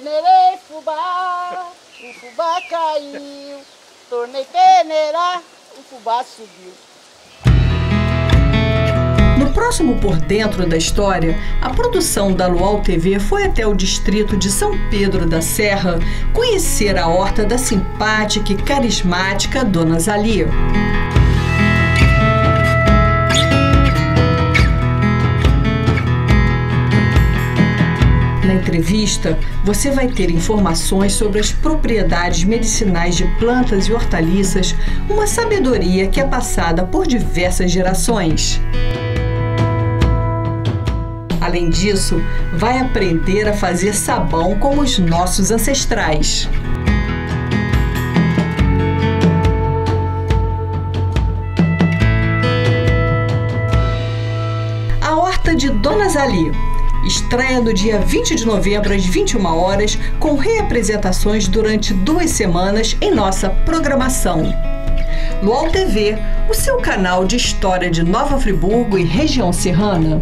peneirei fubá, o fubá caiu. Tornei peneirar, o fubá subiu. No próximo Por Dentro da História, a produção da Luau TV foi até o distrito de São Pedro da Serra conhecer a horta da simpática e carismática Dona Zalia. Na entrevista, você vai ter informações sobre as propriedades medicinais de plantas e hortaliças, uma sabedoria que é passada por diversas gerações. Além disso, vai aprender a fazer sabão como os nossos ancestrais. A Horta de Dona Zali estreia no dia 20 de novembro às 21 horas, com reapresentações durante duas semanas em nossa programação. Luau TV, o seu canal de história de Nova Friburgo e região serrana.